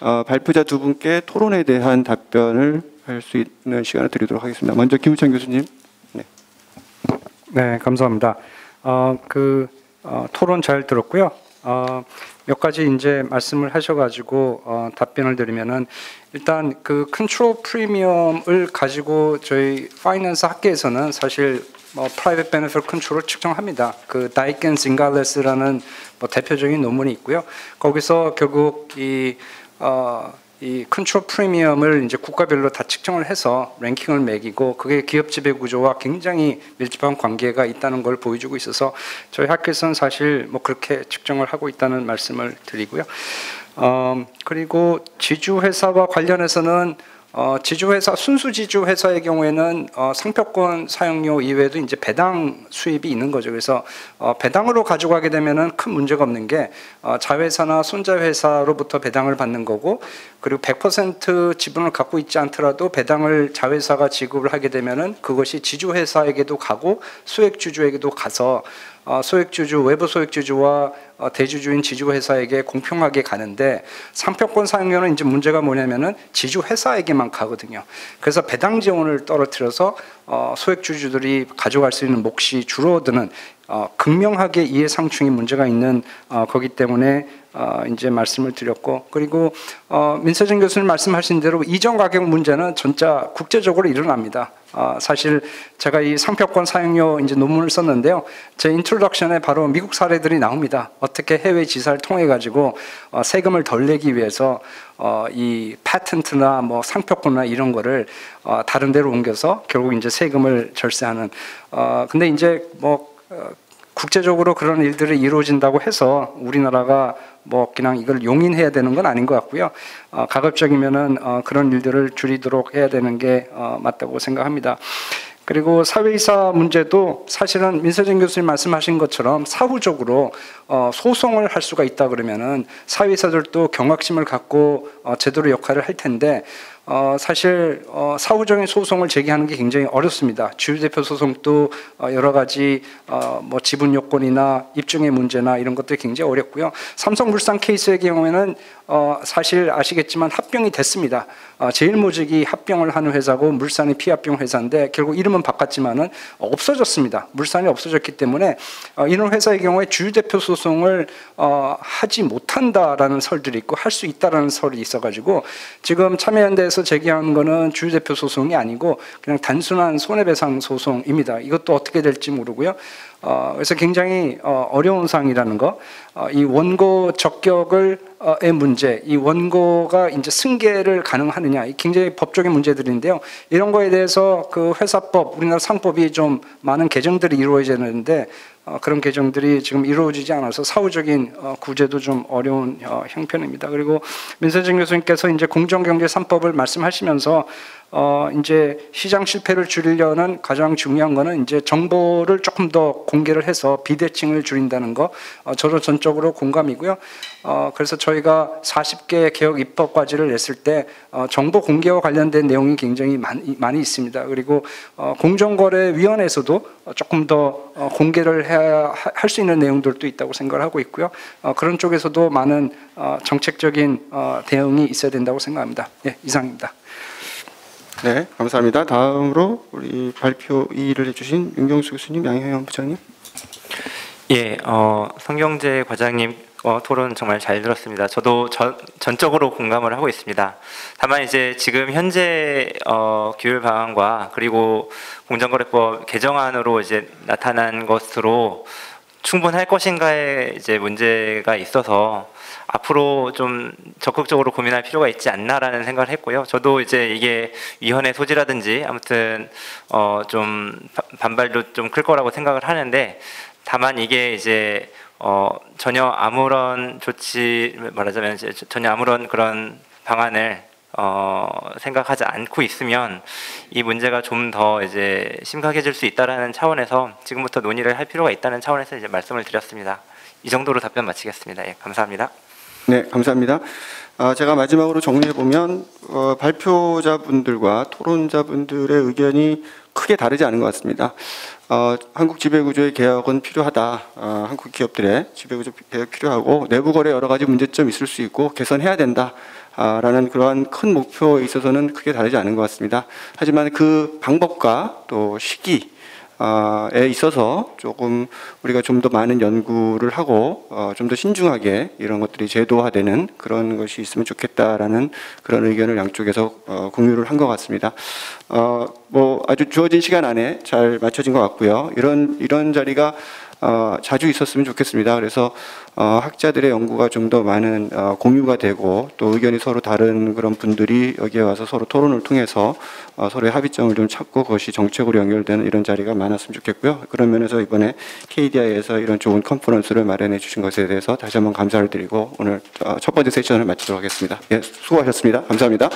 어, 발표자 두 분께 토론에 대한 답변을 할 수 있는 시간을 드리도록 하겠습니다. 먼저 김우찬 교수님. 네. 네, 감사합니다. 어, 그 어, 토론 잘 들었고요. 어, 몇 가지 이제 말씀을 하셔가지고 어, 답변을 드리면은 일단 그 control premium을 가지고 저희 finance 학계에서는 사실 뭐 private benefit control을 측정합니다. 그 Dyck and Zingales라는 뭐 대표적인 논문이 있고요. 거기서 결국 이 어, 이 컨트롤 프리미엄을 이제 국가별로 다 측정을 해서 랭킹을 매기고 그게 기업 지배 구조와 굉장히 밀접한 관계가 있다는 걸 보여주고 있어서 저희 학교에서는 사실 뭐 그렇게 측정을 하고 있다는 말씀을 드리고요. 어, 그리고 지주 회사와 관련해서는 어, 지주회사 순수 지주회사의 경우에는 어, 상표권 사용료 이외에도 이제 배당 수입이 있는 거죠. 그래서 어, 배당으로 가져가게 되면은 큰 문제가 없는 게 어, 자회사나 손자회사로부터 배당을 받는 거고 그리고 100% 지분을 갖고 있지 않더라도 배당을 자회사가 지급을 하게 되면은 그것이 지주회사에게도 가고 소액주주에게도 가서 어, 소액주주 외부 소액주주와 어, 대주주인 지주회사에게 공평하게 가는데 상표권 사용료는 이제 문제가 뭐냐면은 지주회사에게만 가거든요. 그래서 배당 지원을 떨어뜨려서 어, 소액주주들이 가져갈 수 있는 몫이 줄어드는 어, 극명하게 이해상충이 문제가 있는 어, 거기 때문에 어, 이제 말씀을 드렸고 그리고 어, 민서진 교수님 말씀하신 대로 이전 가격 문제는 진짜 국제적으로 일어납니다. 어, 사실 제가 이 상표권 사용료 이제 논문을 썼는데요. 제 introduction에 바로 미국 사례들이 나옵니다. 어떻게 해외 지사를 통해 가지고 어, 세금을 덜 내기 위해서 어, 이 patent나 뭐 상표권이나 이런 거를 어, 다른 데로 옮겨서 결국 이제 세금을 절세하는. 어, 근데 이제 뭐 어, 국제적으로 그런 일들이 이루어진다고 해서 우리나라가 뭐 그냥 이걸 용인해야 되는 건 아닌 것 같고요. 어, 가급적이면은 어, 그런 일들을 줄이도록 해야 되는 게 어, 맞다고 생각합니다. 그리고 사회이사 문제도 사실은 민서진 교수님 말씀하신 것처럼 사후적으로 어, 소송을 할 수가 있다 그러면은 사회이사들도 경각심을 갖고 어, 제대로 역할을 할 텐데 어, 사실 어, 사후적인 소송을 제기하는 게 굉장히 어렵습니다. 주유대표 소송도 어, 여러 가지 어, 뭐 지분 요건이나 입증의 문제나 이런 것들이 굉장히 어렵고요. 삼성물산 케이스의 경우에는 어, 사실 아시겠지만 합병이 됐습니다. 어, 제일모직이 합병을 하는 회사고 물산이 피합병 회사인데 결국 이름은 바꿨지만은 없어졌습니다. 물산이 없어졌기 때문에 어, 이런 회사의 경우에 주유대표 소송을 어, 하지 못한다라는 설들이 있고 할 수 있다라는 설이 있어가지고 지금 참여연대에서 제기한 거는 주유대표 소송이 아니고 그냥 단순한 손해배상 소송입니다. 이것도 어떻게 될지 모르고요. 어, 그래서 굉장히 어, 어려운 상황이라는 거, 어, 이 원고 적격을 의 문제, 이 원고가 이제 승계를 가능하느냐, 이 굉장히 법적인 문제들인데요. 이런 거에 대해서 그 회사법, 우리나라 상법이 좀 많은 개정들이 이루어져야 되는데 어, 그런 개정들이 지금 이루어지지 않아서 사후적인 어, 구제도 좀 어려운 어, 형편입니다. 그리고 민서진 교수님께서 이제 공정경제 3법을 말씀하시면서 어, 이제 시장 실패를 줄이려는 가장 중요한 거는 이제 정보를 조금 더 공개를 해서 비대칭을 줄인다는 거, 어, 저도 전적으로 공감이고요. 어, 그래서 저희가 40개 개혁 입법 과제를 냈을 때 어, 정보 공개와 관련된 내용이 굉장히 많이, 많이 있습니다. 그리고 어, 공정거래위원회에서도 조금 더 어, 공개를 해야 할 수 있는 내용들도 있다고 생각을 하고 있고요. 어, 그런 쪽에서도 많은 어, 정책적인 어, 대응이 있어야 된다고 생각합니다. 예, 이상입니다. 네, 감사합니다. 다음으로 우리 발표 이의를 해주신 윤경수 교수님, 양효영 부장님. 예, 어, 성경재 과장님 어, 토론 정말 잘 들었습니다. 저도 전, 전적으로 공감을 하고 있습니다. 다만 이제 지금 현재 어, 규율 방안과 그리고 공정거래법 개정안으로 이제 나타난 것으로 충분할 것인가에 이제 문제가 있어서 앞으로 좀 적극적으로 고민할 필요가 있지 않나라는 생각을 했고요. 저도 이제 이게 위헌의 소지라든지 아무튼 어 좀 반발도 좀 클 거라고 생각을 하는데 다만 이게 이제 어 전혀 아무런 조치 말하자면 전혀 아무런 그런 방안을 어, 생각하지 않고 있으면 이 문제가 좀 더 이제 심각해질 수 있다라는 차원에서 지금부터 논의를 할 필요가 있다는 차원에서 이제 말씀을 드렸습니다. 이 정도로 답변 마치겠습니다. 예, 감사합니다. 네, 감사합니다. 아, 제가 마지막으로 정리해 보면 어, 발표자분들과 토론자분들의 의견이 크게 다르지 않은 것 같습니다. 어, 한국 지배구조의 개혁은 필요하다. 어, 한국 기업들의 지배구조 개혁 필요하고 내부 거래 여러 가지 문제점 있을 수 있고 개선해야 된다. 아, 라는 그러한 큰 목표에 있어서는 크게 다르지 않은 것 같습니다. 하지만 그 방법과 또 시기 어, 에 있어서 조금 우리가 좀 더 많은 연구를 하고 어, 좀더 신중하게 이런 것들이 제도화되는 그런 것이 있으면 좋겠다라는 그런 의견을 양쪽에서 어, 공유를 한 것 같습니다. 어, 뭐 아주 주어진 시간 안에 잘 맞춰진 것 같고요. 이런 이런 자리가 어, 자주 있었으면 좋겠습니다. 그래서 어, 학자들의 연구가 좀 더 많은 어, 공유가 되고 또 의견이 서로 다른 그런 분들이 여기에 와서 서로 토론을 통해서 어, 서로의 합의점을 좀 찾고 그것이 정책으로 연결되는 이런 자리가 많았으면 좋겠고요. 그런 면에서 이번에 KDI에서 이런 좋은 컨퍼런스를 마련해 주신 것에 대해서 다시 한번 감사를 드리고 오늘 어, 첫 번째 세션을 마치도록 하겠습니다. 예, 수고하셨습니다. 감사합니다.